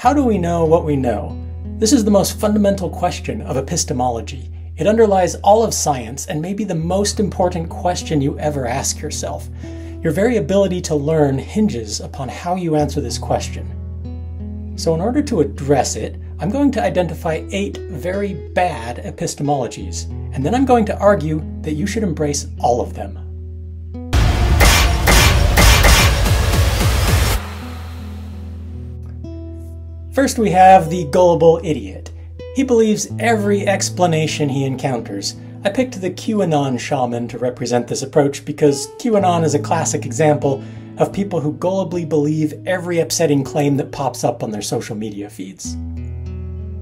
How do we know what we know? This is the most fundamental question of epistemology. It underlies all of science and may be the most important question you ever ask yourself. Your very ability to learn hinges upon how you answer this question. So, in order to address it, I'm going to identify eight very bad epistemologies, and then I'm going to argue that you should embrace all of them. First, we have the gullible idiot. He believes every explanation he encounters. I picked the QAnon shaman to represent this approach because QAnon is a classic example of people who gullibly believe every upsetting claim that pops up on their social media feeds.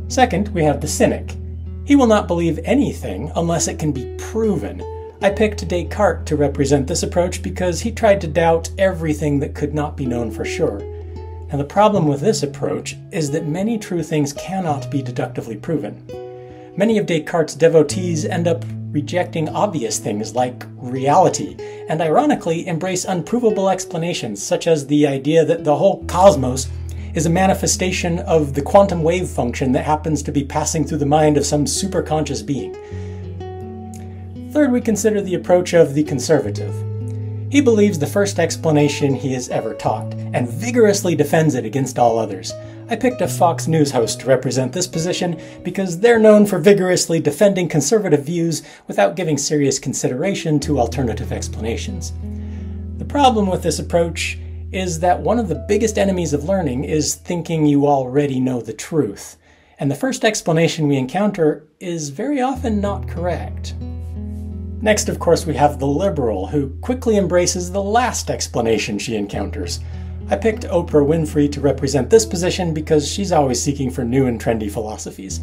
Second, we have the cynic. He will not believe anything unless it can be proven. I picked Descartes to represent this approach because he tried to doubt everything that could not be known for sure. Now, the problem with this approach is that many true things cannot be deductively proven. Many of Descartes' devotees end up rejecting obvious things like reality, and ironically embrace unprovable explanations, such as the idea that the whole cosmos is a manifestation of the quantum wave function that happens to be passing through the mind of some superconscious being. Third, we consider the approach of the conservative. He believes the first explanation he has ever taught, and vigorously defends it against all others. I picked a Fox News host to represent this position because they're known for vigorously defending conservative views without giving serious consideration to alternative explanations. The problem with this approach is that one of the biggest enemies of learning is thinking you already know the truth. And the first explanation we encounter is very often not correct. Next, of course, we have the liberal, who quickly embraces the last explanation she encounters. I picked Oprah Winfrey to represent this position because she's always seeking for new and trendy philosophies.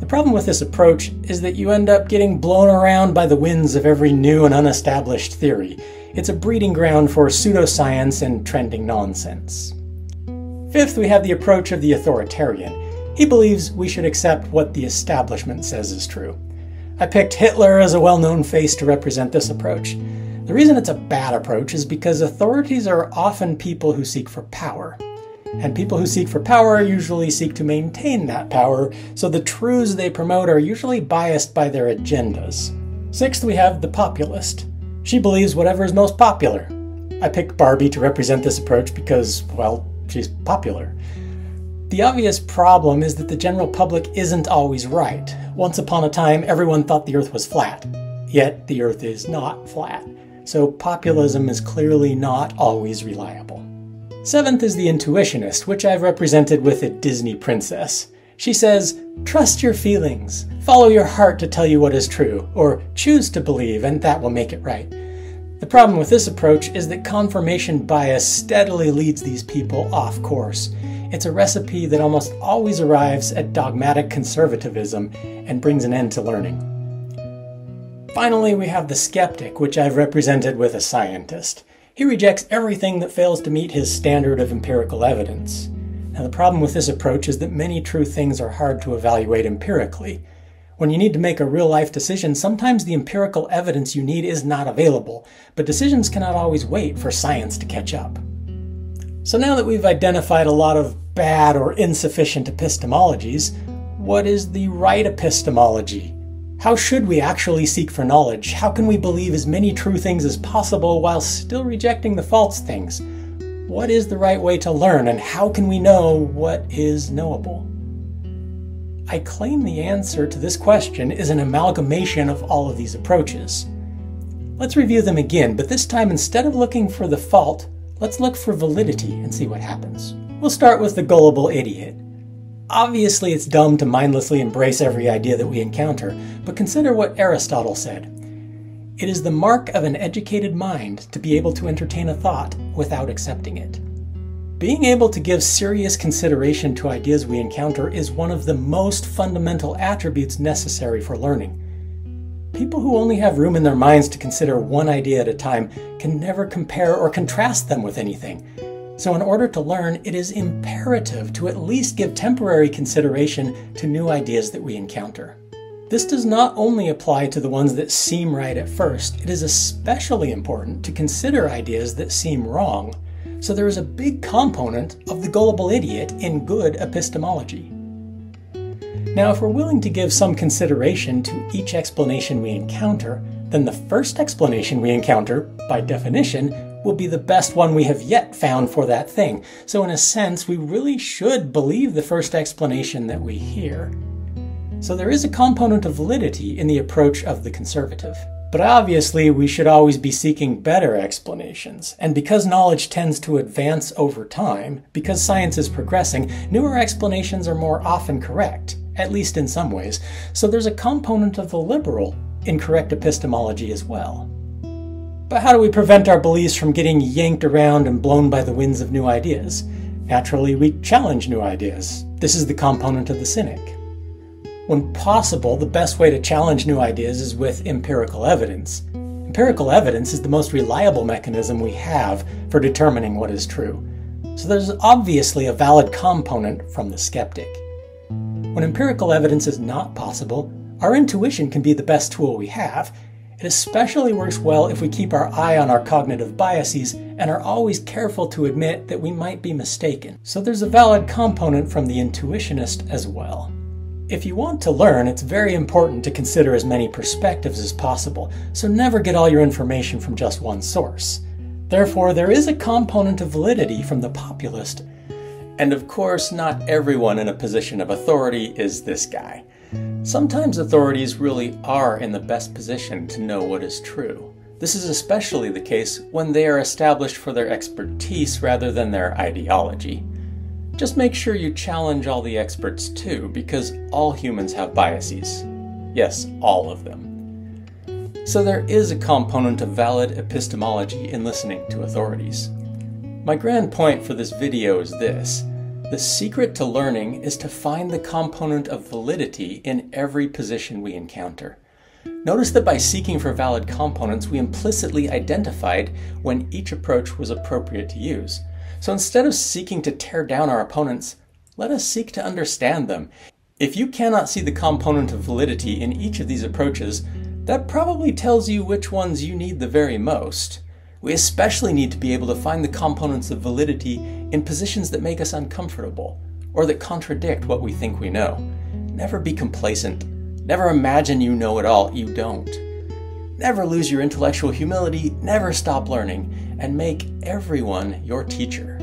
The problem with this approach is that you end up getting blown around by the winds of every new and unestablished theory, it's a breeding ground for pseudoscience and trending nonsense. Fifth, we have the approach of the authoritarian. He believes we should accept what the establishment says is true. I picked Hitler as a well known face to represent this approach. The reason it's a bad approach is because authorities are often people who seek for power. And people who seek for power usually seek to maintain that power, so the truths they promote are usually biased by their agendas. Sixth, we have the populist. She believes whatever is most popular. I picked Barbie to represent this approach because, well, she's popular. The obvious problem is that the general public isn't always right. Once upon a time, everyone thought the Earth was flat. Yet, the Earth is not flat. So, populism is clearly not always reliable. Seventh is the intuitionist, which I've represented with a Disney princess. She says, Trust your feelings. Follow your heart to tell you what is true, or choose to believe, and that will make it right. The problem with this approach is that confirmation bias steadily leads these people off course. It's a recipe that almost always arrives at dogmatic conservatism and brings an end to learning. Finally, we have the skeptic, which I've represented with a scientist. He rejects everything that fails to meet his standard of empirical evidence. Now, the problem with this approach is that many true things are hard to evaluate empirically. When you need to make a real life decision, sometimes the empirical evidence you need is not available, but decisions cannot always wait for science to catch up. So now that we've identified a lot of bad or insufficient epistemologies, what is the right epistemology? How should we actually seek for knowledge? How can we believe as many true things as possible while still rejecting the false things? what is the right way to learn and how can we know what is knowable? I claim the answer to this question is an amalgamation of all of these approaches. Let's review them again, but this time instead of looking for the fault, let's look for validity and see what happens. We'll start with the gullible idiot. Obviously, it's dumb to mindlessly embrace every idea that we encounter, but consider what Aristotle said. It is the mark of an educated mind to be able to entertain a thought without accepting it. Being able to give serious consideration to ideas we encounter is one of the most fundamental attributes necessary for learning. People who only have room in their minds to consider one idea at a time can never compare or contrast them with anything. So, in order to learn, it is imperative to at least give temporary consideration to new ideas that we encounter. This does not only apply to the ones that seem right at first, it is especially important to consider ideas that seem wrong. So there is a big component of the gullible idiot in good epistemology. Now, if we're willing to give some consideration to each explanation we encounter, then the first explanation we encounter, by definition, will be the best one we have yet found for that thing. So, in a sense, we really should believe the first explanation that we hear. So, there is a component of validity in the approach of the conservative. But obviously, we should always be seeking better explanations. And because knowledge tends to advance over time, because science is progressing, newer explanations are more often correct, at least in some ways. So there's a component of the liberal in correct epistemology as well. But how do we prevent our beliefs from getting yanked around and blown by the winds of new ideas? Naturally, we challenge new ideas. This is the component of the cynic. When possible, the best way to challenge new ideas is with empirical evidence. Empirical evidence is the most reliable mechanism we have for determining what is true. So there's obviously a valid component from the skeptic. When empirical evidence is not possible, our intuition can be the best tool we have. It especially works well if we keep our eye on our cognitive biases and are always careful to admit that we might be mistaken. So there's a valid component from the intuitionist as well. If you want to learn, it's very important to consider as many perspectives as possible, so never get all your information from just one source. Therefore, there is a component of validity from the populist. And of course, not everyone in a position of authority is this guy. Sometimes authorities really are in the best position to know what is true. This is especially the case when they are established for their expertise rather than their ideology. Just make sure you challenge all the experts too, because all humans have biases. Yes, all of them. So there is a component of valid epistemology in listening to authorities. My grand point for this video is this. The secret to learning is to find the component of validity in every position we encounter. Notice that by seeking for valid components, we implicitly identified when each approach was appropriate to use. So instead of seeking to tear down our opponents, let us seek to understand them. If you cannot see the component of validity in each of these approaches, that probably tells you which ones you need the very most. We especially need to be able to find the components of validity in positions that make us uncomfortable, or that contradict what we think we know. Never be complacent. Never imagine you know it all. You don't. Never lose your intellectual humility, never stop learning, and make everyone your teacher.